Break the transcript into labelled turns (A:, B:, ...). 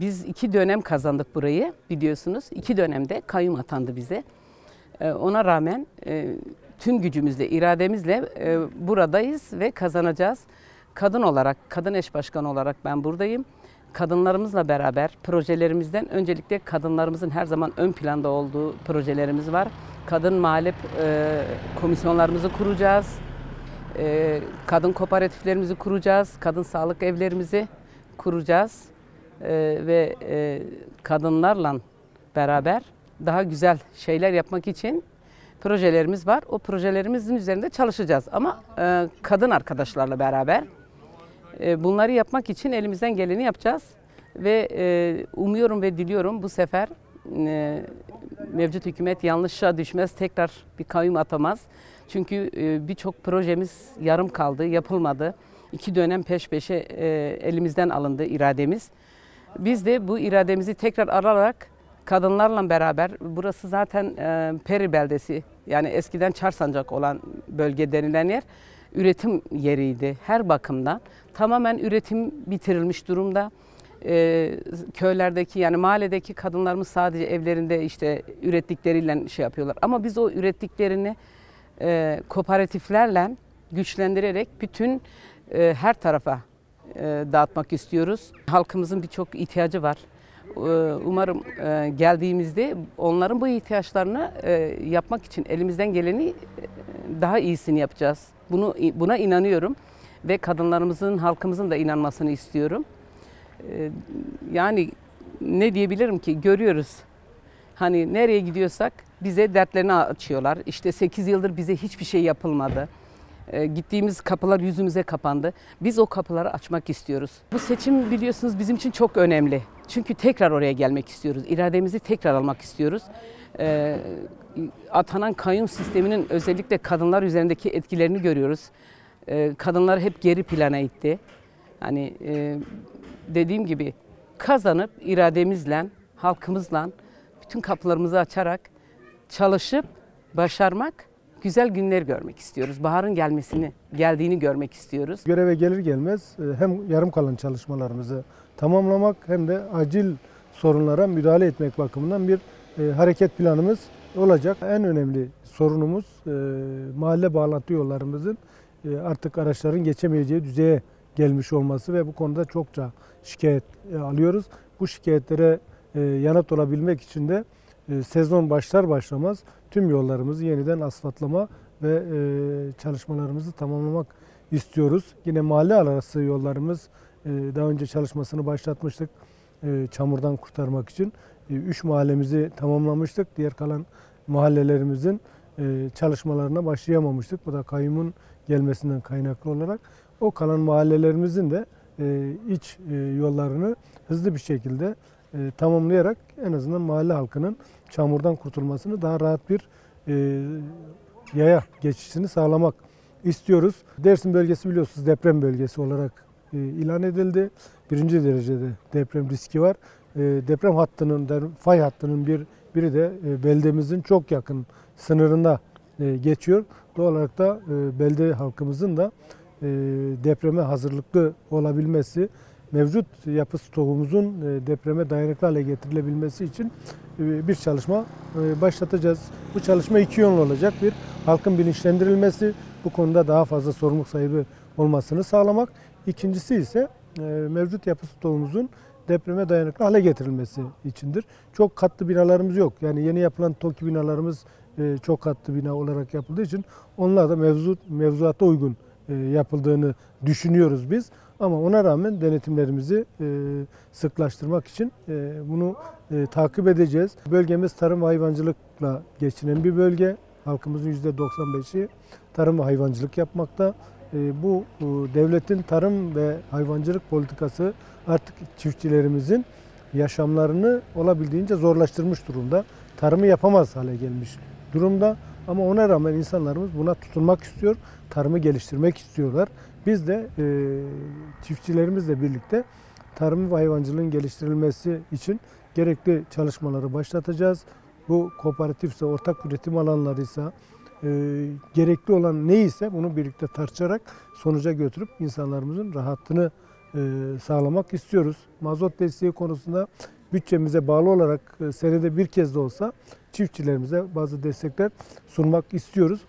A: Biz iki dönem kazandık burayı biliyorsunuz. İki dönemde kayyum atandı bize. Ee, Ona rağmen e, tüm gücümüzle, irademizle e, buradayız ve kazanacağız. Kadın olarak, kadın eş başkanı olarak ben buradayım. Kadınlarımızla beraber projelerimizden öncelikle kadınlarımızın her zaman ön planda olduğu projelerimiz var. Kadın mahalle e, komisyonlarımızı kuracağız. Kadın kooperatiflerimizi kuracağız. Kadın sağlık evlerimizi kuracağız. E, ve e, kadınlarla beraber daha güzel şeyler yapmak için projelerimiz var. O projelerimizin üzerinde çalışacağız ama e, kadın arkadaşlarla beraber. E, bunları yapmak için elimizden geleni yapacağız ve umuyorum ve diliyorum bu sefer mevcut hükümet yanlışa düşmez, tekrar bir kayyum atamaz. Çünkü birçok projemiz yarım kaldı, yapılmadı. İki dönem peş peşe elimizden alındı irademiz. Biz de bu irademizi tekrar alarak kadınlarla beraber, burası zaten e, Peri beldesi, yani eskiden Çarsancak olan bölge denilen yer üretim yeriydi her bakımdan. Tamamen üretim bitirilmiş durumda. Ee, köylerdeki yani mahalledeki kadınlarımız sadece evlerinde işte ürettikleriyle şey yapıyorlar. Ama biz o ürettiklerini e, kooperatiflerle güçlendirerek bütün e, her tarafa e, dağıtmak istiyoruz. Halkımızın birçok ihtiyacı var. E, Umarım e, geldiğimizde onların bu ihtiyaçlarını e, yapmak için elimizden geleni e, daha iyisini yapacağız. Bunu buna inanıyorum ve kadınlarımızın, halkımızın da inanmasını istiyorum. E, Yani ne diyebilirim ki görüyoruz. Hani nereye gidiyorsak bize dertlerini açıyorlar. İşte 8 yıldır bize hiçbir şey yapılmadı. E, Gittiğimiz kapılar yüzümüze kapandı. Biz o kapıları açmak istiyoruz. Bu seçim biliyorsunuz bizim için çok önemli. Çünkü tekrar oraya gelmek istiyoruz. İrademizi tekrar almak istiyoruz. E, Atanan kayyum sisteminin özellikle kadınlar üzerindeki etkilerini görüyoruz. E, Kadınlar hep geri plana itti. Hani e, dediğim gibi kazanıp irademizle, halkımızla bütün kapılarımızı açarak çalışıp başarmak, güzel günler görmek istiyoruz. Baharın gelmesini, geldiğini görmek istiyoruz.
B: Göreve gelir gelmez e, hem yarım kalan çalışmalarımızı tamamlamak hem de acil sorunlara müdahale etmek bakımından bir e, hareket planımız olacak. En önemli sorunumuz e, mahalle bağlantı yollarımızın e, artık araçların geçemeyeceği düzeye gelmiş olması ve bu konuda çokça şikayet e, alıyoruz. Bu şikayetlere e, yanıt olabilmek için de sezon başlar başlamaz tüm yollarımızı yeniden asfaltlama ve e, çalışmalarımızı tamamlamak istiyoruz. Yine mahalle arası yollarımız e, daha önce çalışmasını başlatmıştık e, çamurdan kurtarmak için. Üç mahallemizi tamamlamıştık. Diğer kalan mahallelerimizin çalışmalarına başlayamamıştık. Bu da kayyumun gelmesinden kaynaklı olarak. O kalan mahallelerimizin de iç yollarını hızlı bir şekilde e, tamamlayarak en azından mahalle halkının çamurdan kurtulmasını daha rahat bir e, yaya geçişini sağlamak istiyoruz. Dersim bölgesi biliyorsunuz deprem bölgesi olarak e, ilan edildi. Birinci derecede deprem riski var. E, deprem hattının, fay hattının bir biri de e, beldemizin çok yakın sınırında e, geçiyor. Doğal olarak da e, belde halkımızın da e, depreme hazırlıklı olabilmesi, mevcut yapı stokumuzun e, depreme dayanıklı hale getirilebilmesi için e, bir çalışma e, başlatacağız. Bu çalışma iki yönlü olacak. Bir, halkın bilinçlendirilmesi, bu konuda daha fazla sorumluluk sahibi olmasını sağlamak. İkincisi ise mevcut yapı stoğumuzun depreme dayanıklı hale getirilmesi içindir. Çok katlı binalarımız yok. Yani yeni yapılan TOKİ binalarımız çok katlı bina olarak yapıldığı için onlar da mevcut mevzuata uygun yapıldığını düşünüyoruz biz. Ama ona rağmen denetimlerimizi e, sıklaştırmak için e, bunu e, takip edeceğiz. Bölgemiz tarım ve hayvancılıkla geçinen bir bölge. Halkımızın %95'i tarım ve hayvancılık yapmakta. E, Bu e, devletin tarım ve hayvancılık politikası artık çiftçilerimizin yaşamlarını olabildiğince zorlaştırmış durumda. Tarımı yapamaz hale gelmiş durumda. Ama ona rağmen insanlarımız buna tutunmak istiyor, tarımı geliştirmek istiyorlar. Biz de e, çiftçilerimizle birlikte tarım ve hayvancılığın geliştirilmesi için gerekli çalışmaları başlatacağız. Bu kooperatifse, ortak üretim alanlarıysa, e, gerekli olan neyse bunu birlikte tartışarak sonuca götürüp insanlarımızın rahatını e, sağlamak istiyoruz. Mazot desteği konusunda bütçemize bağlı olarak e, senede bir kez de olsa çiftçilerimize bazı destekler sunmak istiyoruz.